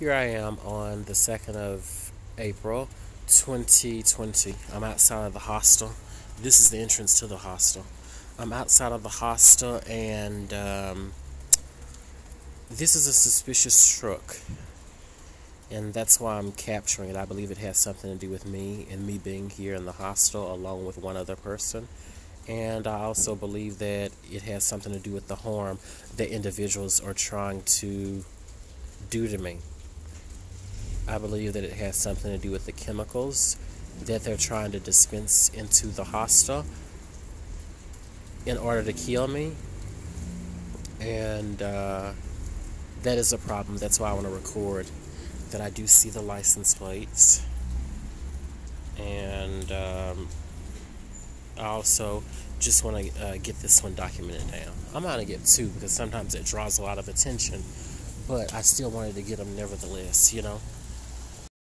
here I am on the 2nd of April 2020. I'm outside of the hostel. This is the entrance to the hostel. I'm outside of the hostel and um, this is a suspicious truck. And that's why I'm capturing it. I believe it has something to do with me and me being here in the hostel along with one other person. And I also believe that it has something to do with the harm that individuals are trying to do to me. I believe that it has something to do with the chemicals that they're trying to dispense into the hostel in order to kill me. And uh, that is a problem. That's why I want to record that I do see the license plates. And um, I also just want to uh, get this one documented down. I'm going to get two because sometimes it draws a lot of attention, but I still wanted to get them nevertheless, you know.